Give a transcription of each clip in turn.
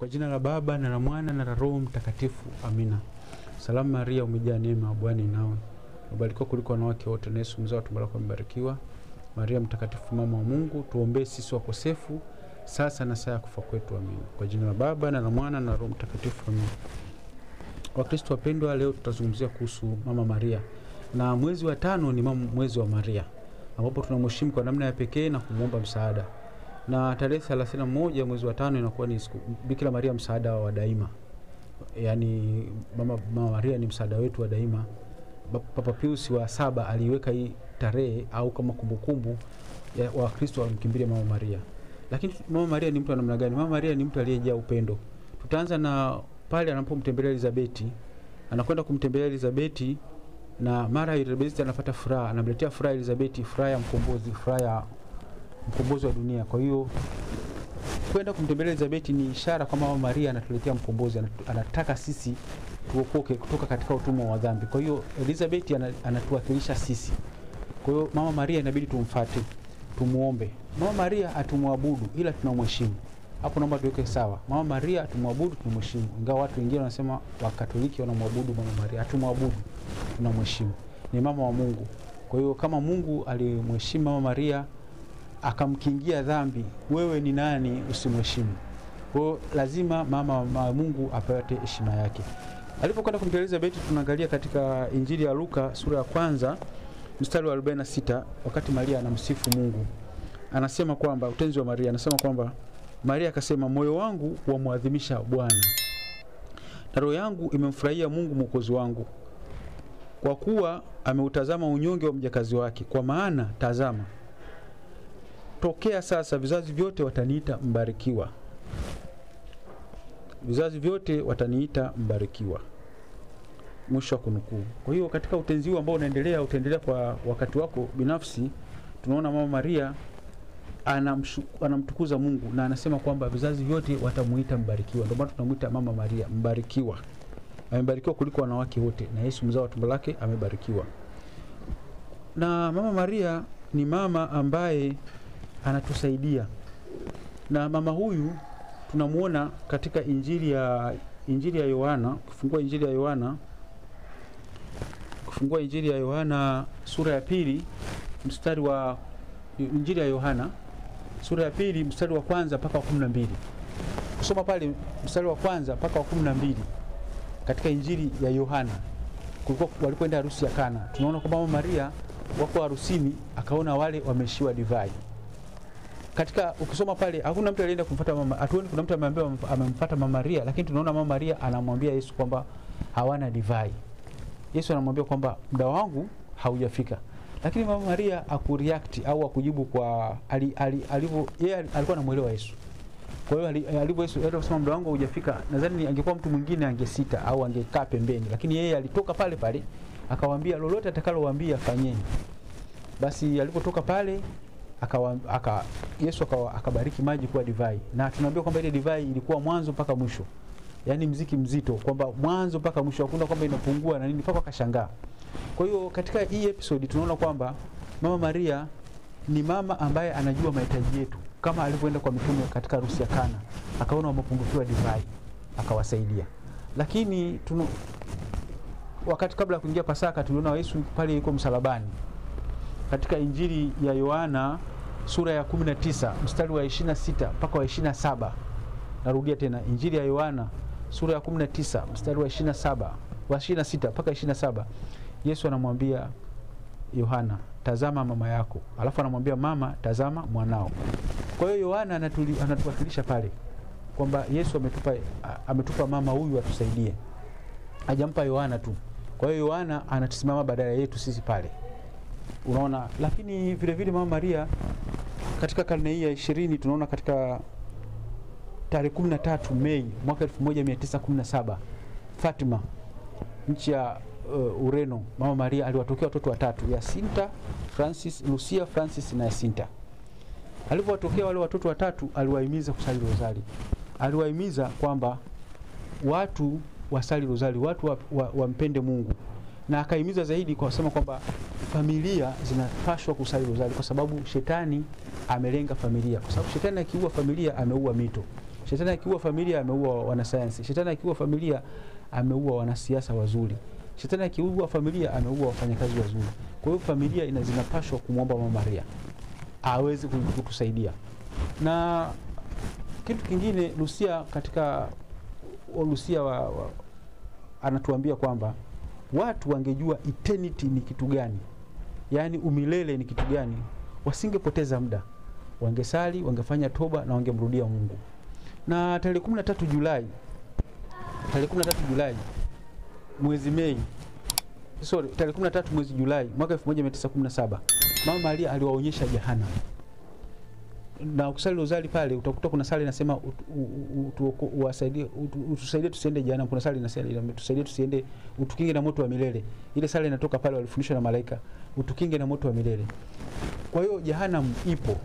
Kwa jina la Baba na la Mwana na la Roho Mtakatifu, amina. Salamu Maria, umejaa neema, Bwana nawe, umebarikiwa kuliko wanawake wote, na Yesu mzao wa tumbo lako amebarikiwa. Maria mtakatifu, mama wa Mungu, tuombee sisi wakosefu, sasa na saa ya kufa kwetu, amina. Kwa jina la Baba na la Mwana na Roho Mtakatifu, amina. Wakristo wapendwa, leo tutazungumzia kuhusu Mama Maria, na mwezi wa tano ni mwezi wa Maria, ambapo tunamheshimu kwa namna ya pekee na kumwomba msaada na tarehe 31 mwezi wa tano inakuwa ni siku Bikira Maria msaada wa daima, yaani mama, mama Maria ni msaada wetu wa daima. Papa Pius wa saba aliweka hii tarehe au kama kumbukumbu ya Wakristo wamkimbilia mama Maria. Lakini mama Maria ni mtu wa namna gani? Mama Maria ni mtu aliyejaa upendo. Tutaanza na pale anapomtembelea Elizabeti, anakwenda kumtembelea Elizabeti na mara Elizabeti anapata furaha, anamletea furaha Elizabeti, furaha ya mkombozi, furaha ya mkombozi wa dunia. Kwa hiyo kwenda kumtembelea Elizabeth ni ishara kwamba mama Maria anatuletea mkombozi, anataka sisi tuokoke kutoka katika utumwa wa dhambi. Kwa hiyo Elizabeth anatuwakilisha sisi. Kwa hiyo mama Maria inabidi tumfuate, tumuombe. Mama Maria atumwabudu, ila tunamheshimu. Hapo naomba tuweke sawa. Mama Maria atumwabudu, tunamheshimu. Ingawa watu wengine wanasema Wakatoliki wanamwabudu mama Maria, atumwabudu, tunamheshimu. Ni mama wa Mungu. Kwa hiyo kama Mungu alimheshimu mama Maria akamkingia dhambi, wewe ni nani usimheshimu? Kwa lazima mama wa Mungu apate heshima yake. Alipokwenda kumtembelea Elizabeti, tunaangalia katika Injili ya Luka sura ya kwanza mstari wa 46, wakati Maria anamsifu Mungu, anasema kwamba utenzi wa Maria, anasema kwamba Maria akasema, moyo wangu wamwadhimisha Bwana na roho yangu imemfurahia Mungu mwokozi wangu, kwa kuwa ameutazama unyonge wa mjakazi wake. Kwa maana tazama tokea sasa vizazi vyote wataniita mbarikiwa, vizazi vyote wataniita mbarikiwa. Mwisho wa kunukuu. Kwa hiyo katika utenzi huu ambao unaendelea, utaendelea kwa wakati wako binafsi, tunaona mama Maria anamtukuza Mungu na anasema kwamba vizazi vyote watamuita mbarikiwa. Ndio maana tunamuita mama Maria mbarikiwa. Amebarikiwa kuliko wanawake wote, na Yesu mzao wa tumbo lake amebarikiwa. Na mama Maria ni mama ambaye anatusaidia. Na mama huyu tunamwona katika injili ya injili ya Yohana. kufungua injili ya Yohana, kufungua injili ya Yohana sura ya pili mstari wa injili ya Yohana sura ya pili mstari wa kwanza mpaka wa kumi na mbili. Kusoma pale mstari wa kwanza mpaka wa kumi na mbili katika injili ya Yohana. Kulikuwa walikwenda harusi ya Kana, tunaona kwamba mama Maria wako harusini, akaona wale wameshiwa divai katika ukisoma pale hakuna mtu alienda kumfuata mama, hatuoni kuna mtu ameambiwa amemfuata mama Maria, lakini tunaona mama Maria anamwambia Yesu kwamba hawana divai. Yesu anamwambia kwamba muda wangu haujafika, lakini mama Maria akureact au akujibu kwa alivyo yeye alikuwa anamuelewa Yesu. Kwa hiyo alivyo Yesu alisema muda wangu haujafika, nadhani angekuwa mtu mwingine angesita au angekaa pembeni, lakini yeye alitoka pale pale akawaambia, lolote atakalowaambia fanyeni. Basi alipotoka pale Aka, Yesu akabariki maji kuwa divai, na tunaambiwa kwamba ile divai ilikuwa mwanzo mpaka mwisho, yaani mziki mzito, kwamba mwanzo mpaka mwisho, hakuna kwamba inapungua na nini, mpaka akashangaa. Kwa hiyo katika hii episode tunaona kwamba mama Maria ni mama ambaye anajua mahitaji yetu, kama alivyoenda kwa mitume katika harusi ya Kana, akaona wamepungukiwa divai, akawasaidia. Lakini tunu, wakati kabla ya kuingia Pasaka tuliona Yesu pale yuko msalabani katika Injili ya Yohana sura ya 19 mstari wa 26 mpaka wa 27. Narudia tena, Injili ya Yohana sura ya 19 mstari wa 27 wa 26 mpaka 27. Yesu anamwambia Yohana, tazama mama yako, alafu anamwambia mama, tazama mwanao. Kwa hiyo Yohana anatuwakilisha pale kwamba Yesu ametupa, ametupa mama huyu atusaidie, ajampa Yohana tu. Kwa hiyo Yohana anatusimama badala yetu sisi pale Unaona, lakini vile vile mama Maria katika karne hii ya ishirini tunaona katika tarehe 13 Mei mwaka 1917 Fatima, nchi ya uh, Ureno, mama Maria aliwatokea watoto watatu, Yasinta, Francis, Lucia, Francis na Yasinta. Alivyowatokea wale watoto watatu, aliwahimiza kusali rozari, aliwahimiza kwamba watu wasali rozari, watu wampende wa, wa Mungu na akahimiza zaidi kwa kusema kwamba familia zinapashwa kusali rozari kwa sababu shetani amelenga familia, kwa sababu shetani akiua familia ameua mito. Shetani akiua familia ameua wanasayansi. Shetani akiua familia ameua wanasiasa wazuri. Shetani akiua familia ameua wafanyakazi wazuri. Kwa hiyo familia ina zinapashwa kumwomba Mama Maria aweze kutusaidia. Na kitu kingine Lucia katika Lucia wa, wa, anatuambia kwamba watu wangejua eternity ni kitu gani, yaani umilele ni kitu gani, wasingepoteza muda, wangesali, wangefanya toba na wangemrudia Mungu. Na tarehe 13 Julai, tarehe 13 Julai mwezi Mei, sorry, tarehe 13 mwezi Julai mwaka 1917 Mama Maria aliwaonyesha jehanamu na ukisali rozari pale utakuta kuna sali inasema utusaidie tusiende jehanamu. Kuna sali inasema tusaidie tusiende, utukinge na moto wa milele. Ile sali inatoka pale, walifundishwa na malaika, utukinge na moto wa milele. Kwa hiyo jehanamu ipo,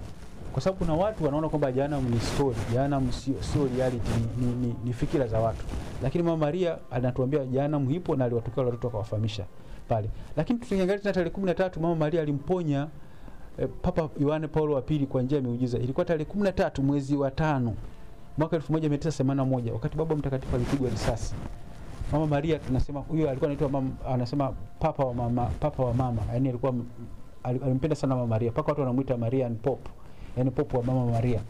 kwa sababu kuna watu wanaona kwamba jehanamu ni story, jehanamu sio sio reality, ni, ni, ni, ni fikira za watu, lakini Mama Maria anatuambia jehanamu ipo na aliwatokea watoto akawafahamisha pale. Lakini tukiangalia tena tarehe 13 Mama Maria alimponya Papa Yohane Paulo wa pili kwa njia ya miujiza. Ilikuwa tarehe 13 mwezi wa tano mwaka 1981 wakati Baba Mtakatifu alipigwa risasi. Mama Maria tunasema huyo alikuwa anaitwa mama, anasema papa wa mama, papa wa mama. Yaani alikuwa alimpenda sana Mama Maria. Paka watu wanamuita Marian Pop. Yaani Pop wa Mama Maria.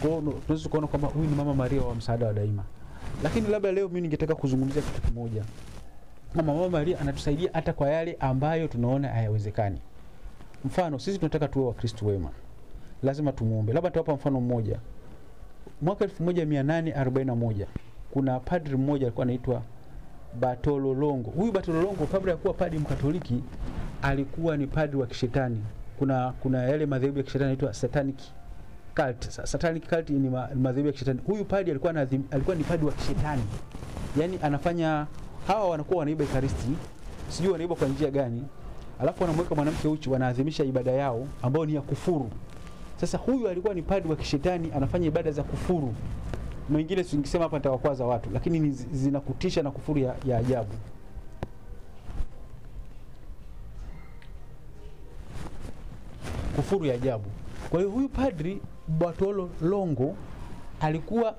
Kwa hiyo tunaweza kuona kwamba huyu ni Mama Maria wa msaada wa daima. Lakini labda leo mimi ningetaka kuzungumzia kitu kimoja. Mama Mama Maria anatusaidia hata kwa yale ambayo tunaona hayawezekani. Mfano, sisi tunataka tuwe Wakristo wema, lazima tumuombe. Labda tawapa mfano mmoja. Mwaka 1841 kuna padri mmoja alikuwa anaitwa Batololongo. Huyu Batololongo kabla ya kuwa padri Mkatoliki alikuwa ni padri wa kishetani. Kuna kuna yale madhehebu ya kishetani yanaitwa satanic cult. Satanic cult ni madhehebu ya kishetani. Huyu padri alikuwa na, alikuwa ni padri wa kishetani, yaani anafanya hawa wanakuwa wanaiba Ekaristi, sijui wanaiba kwa njia gani alafu wanamweka mwanamke uchi, wanaadhimisha ibada yao ambayo ni ya kufuru. Sasa huyu alikuwa ni padri wa kishetani, anafanya ibada za kufuru. Mengine singisema hapa nitawakwaza watu, lakini ni zinakutisha na kufuru ya, ya ajabu. Kufuru ya ajabu. Kwa hiyo huyu padri Bartolo Longo alikuwa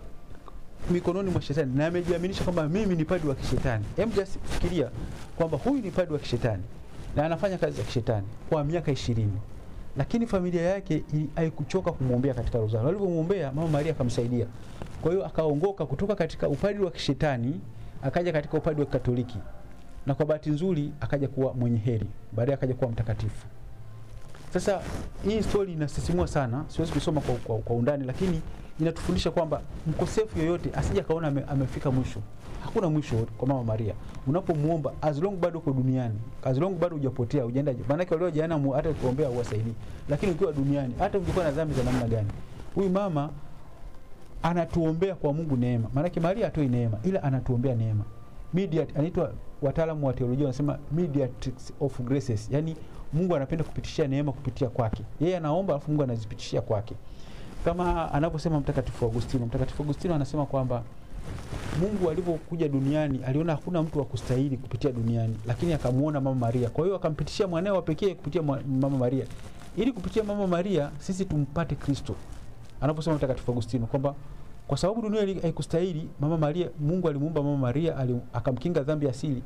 mikononi mwa shetani na amejiaminisha kwamba mimi ni padri wa kishetani. Hebu just fikiria kwamba huyu ni padri wa kishetani na anafanya kazi za kishetani kwa miaka ishirini, lakini familia yake haikuchoka kumwombea katika rozari. Walivyomwombea Mama Maria akamsaidia, kwa hiyo akaongoka kutoka katika upadri wa kishetani akaja katika upadri wa Katoliki, na kwa bahati nzuri akaja kuwa mwenye heri, baadaye akaja kuwa mtakatifu. Sasa hii story inasisimua sana, siwezi kusoma kwa, kwa, kwa undani, lakini inatufundisha kwamba mkosefu yoyote asija kaona ame, amefika mwisho. Hakuna mwisho kwa Mama Maria. Unapomuomba as long bado uko duniani, as long bado hujapotea, hujaenda. Maana yake walio jana hata kuombea uwasaidii. Lakini ukiwa duniani, hata ungekuwa na dhambi za namna gani, huyu mama anatuombea kwa Mungu neema. Maana yake Maria atoi neema, ila anatuombea neema. Mediate anaitwa wataalamu wa teolojia wanasema mediatrix of graces. yani Mungu anapenda kupitishia neema kupitia kwake. Yeye anaomba alafu Mungu anazipitishia kwake. Kama anavyosema Mtakatifu Agustino. Mtakatifu Agustino anasema kwamba Mungu alipokuja duniani aliona hakuna mtu wa kustahili kupitia duniani, lakini akamuona Mama Maria. Kwa hiyo akampitishia mwanae wa pekee kupitia Mama Maria, ili kupitia Mama Maria sisi tumpate Kristo. Anaposema Mtakatifu Agustino kwamba kwa sababu dunia haikustahili Mama Maria, Mungu alimuumba Mama Maria ali, akamkinga dhambi asili,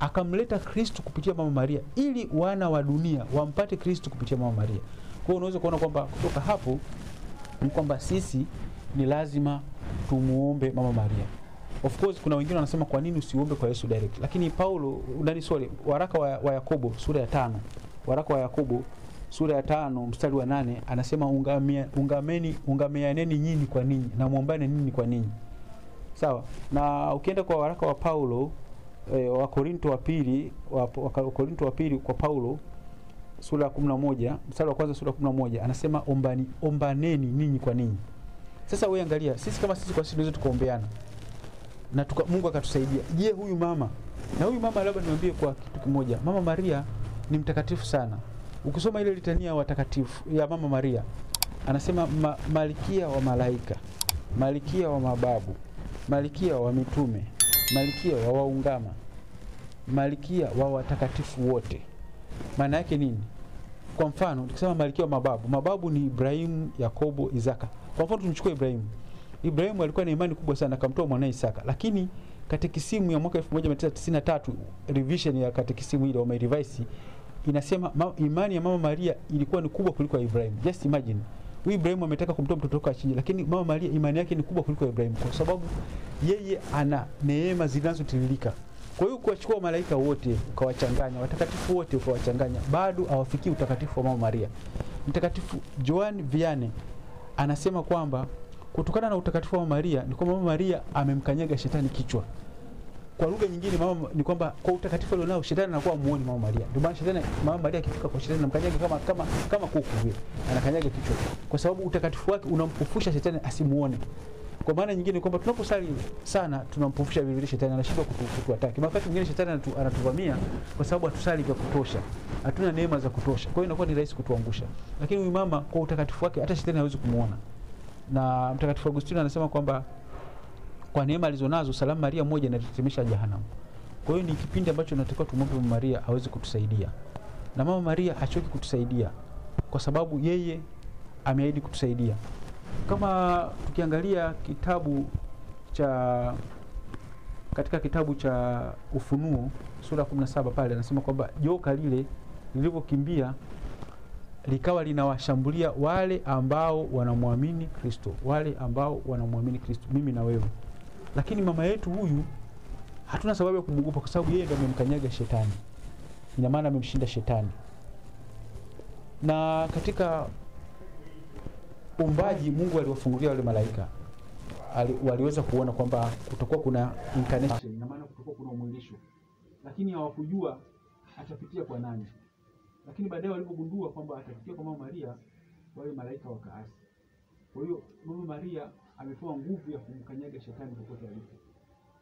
akamleta Kristo kupitia Mama Maria ili wana wa dunia wampate Kristo kupitia Mama Maria. Kwa hiyo unaweza kuona kwamba kutoka hapo ni kwamba sisi ni lazima tumuombe Mama Maria. Of course kuna wengine wanasema kwa nini usiombe kwa Yesu direct? Lakini Paulo ndani sorry, waraka wa, wa Yakobo sura ya tano, waraka wa Yakobo sura ya tano mstari wa nane anasema ungamia, ungameni ungameaneni nyinyi kwa ninyi na muombane ninyi kwa ninyi. Sawa? Na ukienda kwa waraka wa Paulo e, wa Korinto wa pili wa, wa Korinto wa pili kwa Paulo sura ya 11 mstari wa kwanza sura ya 11 anasema ombani ombaneni ninyi kwa ninyi. Sasa wewe angalia, sisi kama sisi kwa sisi tunaweza tukaombeana na tuka, Mungu akatusaidia. Je, huyu mama na huyu mama, labda niambie kwa kitu kimoja, Mama Maria ni mtakatifu sana. Ukisoma ile litania ya watakatifu ya Mama Maria anasema ma, malikia wa malaika, malikia wa mababu, malikia wa mitume, malikia wa waungama, malikia wa watakatifu wote. Maana yake nini? Kwa mfano tukisema malikia wa mababu, mababu ni Ibrahimu, Yakobo, Isaka. Kwa mfano tumchukue Ibrahimu. Ibrahimu alikuwa na imani kubwa sana, akamtoa mwanae Isaka, lakini katekisimu ya mwaka 1993 revision ya katekisimu ile wa revise inasema ma, imani ya mama Maria ilikuwa ni kubwa kuliko ya Ibrahimu. Just imagine huyu Ibrahimu ametaka kumtoa mtoto wake achinje, lakini mama Maria imani yake ni kubwa kuliko ya Ibrahimu, kwa sababu yeye ana neema zinazotiririka. Kwa hiyo kuwachukua malaika wote ukawachanganya, watakatifu wote ukawachanganya, bado hawafikii utakatifu wa mama Maria. Mtakatifu Joan Vianney anasema kwamba kutokana na utakatifu wa mama Maria ni kwamba mama Maria amemkanyaga shetani kichwa. Kwa lugha nyingine mama ni kwamba kwa utakatifu alionao shetani anakuwa muone mama Maria. Ndio maana shetani mama Maria akifika kwa shetani anamkanyaga kama kama kama kuku vile. Anakanyaga kichwa. Kwa sababu utakatifu wake unampofusha shetani asimuone. Kwa maana nyingine kwamba tunaposali sana tunampofusha vile vile shetani anashindwa kutuataki. Wakati mwingine shetani anatu, anatuvamia kwa sababu hatusali vya kutosha. Hatuna neema za kutosha. Kwa hiyo inakuwa ni rahisi kutuangusha. Lakini huyu mama kwa utakatifu wake hata shetani hawezi kumuona. Na Mtakatifu Agustino anasema kwamba kwa neema alizonazo salamu Maria moja inatetemesha jehanamu. Kwa hiyo ni kipindi ambacho natakiwa tumwombe Mama Maria aweze kutusaidia, na Mama Maria achoki kutusaidia kwa sababu yeye ameahidi kutusaidia. Kama tukiangalia kitabu cha katika kitabu cha Ufunuo sura 17 pale anasema kwamba joka lile lilivyokimbia likawa linawashambulia wale ambao wanamwamini Kristo, wale ambao wanamwamini Kristo, mimi na wewe. Lakini mama yetu huyu hatuna sababu ya kumwogopa kwa sababu yeye ndo amemkanyaga shetani, ina maana amemshinda shetani. Na katika umbaji Mungu aliwafungulia wale malaika. Ali, waliweza kuona kwamba kutakuwa kuna incarnation, ina maana kutakuwa kuna umwilisho, lakini hawakujua atapitia kwa nani. Lakini baadaye walipogundua kwamba atapitia kwa mama Maria, wale malaika wakaasi. Kwa hiyo mama Maria amepewa nguvu ya kumkanyaga shetani popote alipo.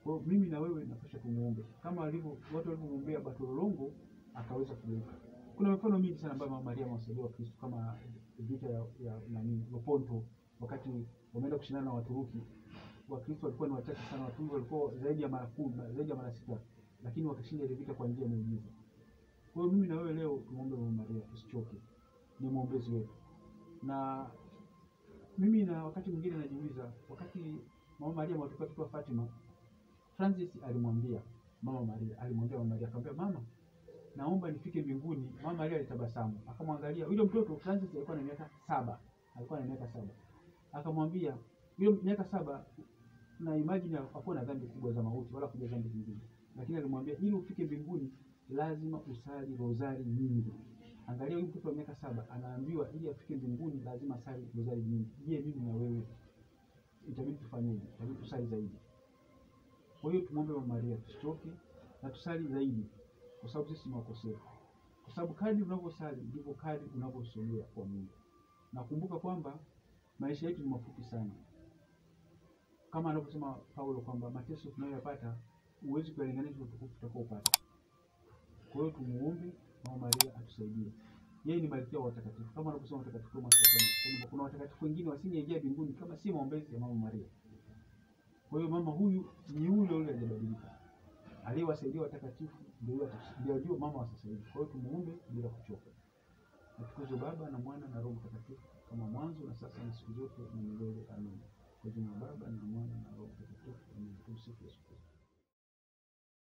Kwa mimi na wewe napasha tumuombe kama alivyo watu walivyomwombea Batololongo akaweza kugeuka. Kuna mifano mingi sana ambayo mama Maria amewasaidia Wakristo kama vita ya, ya nani Lepanto, wakati wameenda kushindana na Waturuki. Wakristo walikuwa ni wachache sana, Waturuki walikuwa zaidi ya mara kumi, zaidi ya mara sita, lakini wakashinda ile vita kwa njia ya miujiza. Kwa hiyo mimi na wewe leo tumuombe Mama Maria, tusichoke, ni mwombezi wetu. Na mimi na wakati mwingine najiuliza, wakati Mama Maria mwatoka kwa Fatima, Francis alimwambia Mama Maria, alimwambia Mama Maria, akamwambia mama, naomba nifike mbinguni. Mama Maria alitabasamu, akamwangalia yule mtoto. Francis alikuwa na miaka saba, alikuwa na miaka saba, akamwambia yule miaka saba na imagine hakuwa na dhambi kubwa za mauti wala kuja dhambi zingine, lakini alimwambia ili ufike mbinguni lazima usali rozari nyingi. Angalia huyu mtoto wa miaka saba anaambiwa ili afike mbinguni lazima asali rozari nyingi. Je, mimi na wewe itabidi tufanyeje? Itabidi tusali zaidi. Kwa hiyo tumwombe Mama Maria tusichoke na tusali zaidi, kwa sababu sisi ni wakosefu. Kwa sababu kadri unavyosali ndivyo kadri unavyosogea kwa Mungu. Nakumbuka kwamba maisha yetu ni mafupi sana, kama anavyosema Paulo kwamba mateso tunayoyapata huwezi kuyalinganisha utukufu tutakaopata. Kwa hiyo tumuombe Mama Maria atusaidie. Yeye ni malkia wa watakatifu, kama anavyosema watakatifu kama watakatifu. Kuna watakatifu wengine wasingeingia mbinguni kama si maombezi ya Mama Maria. Kwa hiyo mama huyu ni yule yule aliyebadilika. aliyewasaidia watakatifu ndio ndio mama wa sasa hivi. Kwa hiyo tumuombe bila kuchoka. Atukuzwe Baba na Mwana na Roho Mtakatifu, kama mwanzo na sasa na siku zote na milele. Amen. Kwa jina Baba na Mwana na Roho Mtakatifu. Amen. Tumsifu Yesu Kristo.